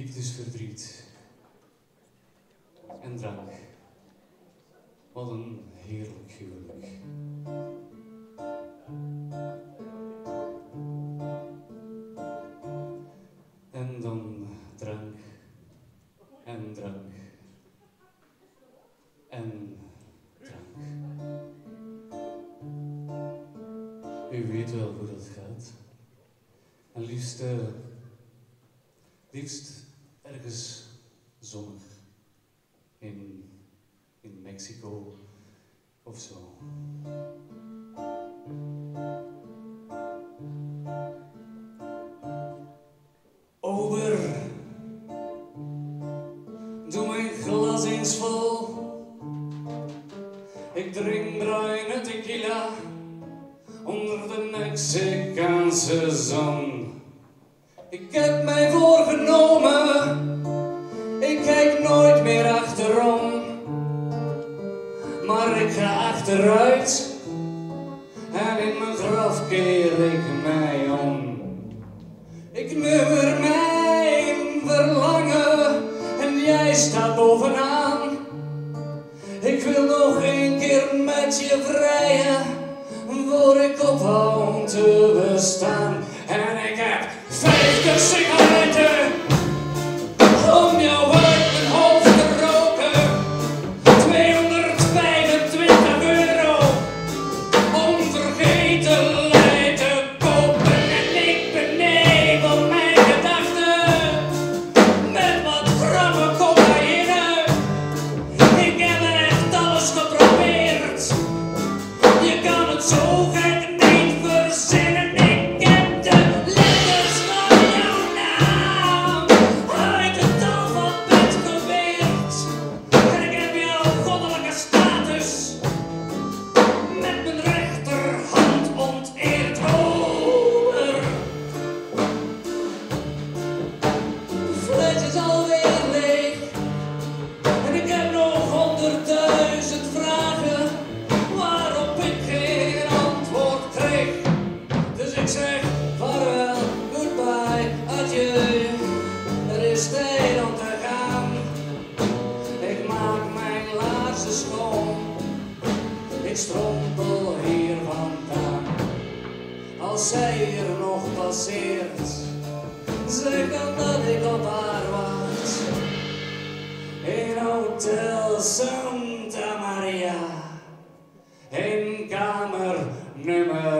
liefdesverdriet en drank. Wat een heerlijk huwelijk. En dan drank en drank en drank. U weet wel hoe dat gaat. En liefst, eh, liefst ergens zonnig. In, in Mexico of zo. Ober, doe mijn glas eens vol. Ik drink bruine tequila onder de Mexicaanse zon. Ik heb mij ik ga achteruit en in mijn graf keer ik mij om. Ik nummer mijn verlangen en jij staat bovenaan. Ik wil nog één keer met je vrijen, voor ik ophoud te bestaan. En ik heb vijftig sigaretten ik strompel hier vandaan. Als zij er nog passeert, zeker dat ik op haar wacht. In Hotel Santa Maria, in kamer nummer